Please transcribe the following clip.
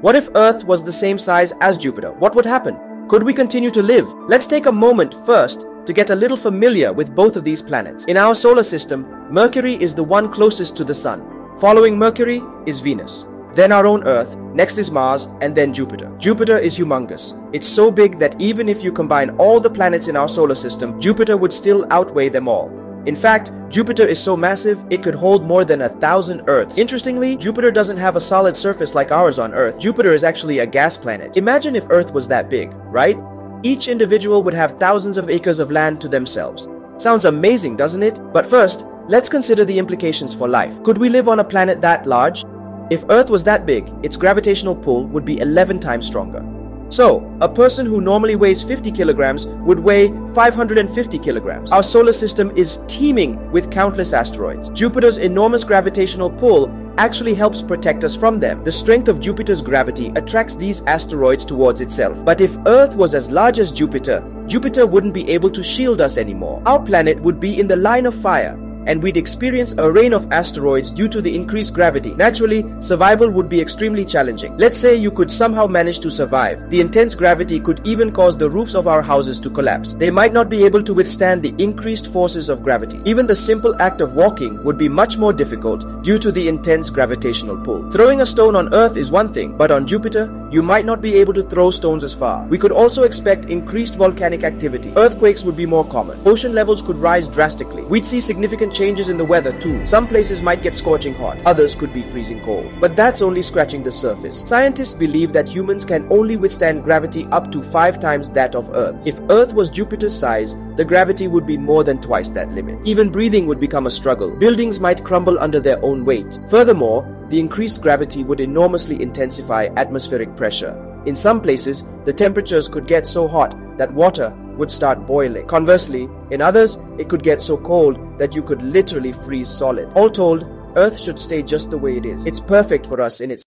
What if Earth was the same size as Jupiter? What would happen? Could we continue to live? Let's take a moment first to get a little familiar with both of these planets. In our solar system, Mercury is the one closest to the Sun. Following Mercury is Venus. Then our own Earth, next is Mars, and then Jupiter. Jupiter is humongous. It's so big that even if you combine all the planets in our solar system, Jupiter would still outweigh them all. In fact, Jupiter is so massive, it could hold more than a thousand Earths. Interestingly, Jupiter doesn't have a solid surface like ours on Earth. Jupiter is actually a gas planet. Imagine if Earth was that big, right? Each individual would have thousands of acres of land to themselves. Sounds amazing, doesn't it? But first, let's consider the implications for life. Could we live on a planet that large? If Earth was that big, its gravitational pull would be 11 times stronger. So, a person who normally weighs 50 kilograms would weigh 550 kilograms. Our solar system is teeming with countless asteroids. Jupiter's enormous gravitational pull actually helps protect us from them. The strength of Jupiter's gravity attracts these asteroids towards itself. But if Earth was as large as Jupiter, Jupiter wouldn't be able to shield us anymore. Our planet would be in the line of fire and we'd experience a rain of asteroids due to the increased gravity. Naturally, survival would be extremely challenging. Let's say you could somehow manage to survive. The intense gravity could even cause the roofs of our houses to collapse. They might not be able to withstand the increased forces of gravity. Even the simple act of walking would be much more difficult due to the intense gravitational pull. Throwing a stone on Earth is one thing, but on Jupiter, you might not be able to throw stones as far. We could also expect increased volcanic activity. Earthquakes would be more common. Ocean levels could rise drastically. We'd see significant changes in the weather too. Some places might get scorching hot, others could be freezing cold. But that's only scratching the surface. Scientists believe that humans can only withstand gravity up to 5 times that of Earth. If Earth was Jupiter's size, the gravity would be more than twice that limit. Even breathing would become a struggle. Buildings might crumble under their own weight. Furthermore, the increased gravity would enormously intensify atmospheric pressure. In some places, the temperatures could get so hot that water would start boiling. Conversely, in others, it could get so cold that you could literally freeze solid. All told, Earth should stay just the way it is. It's perfect for us in its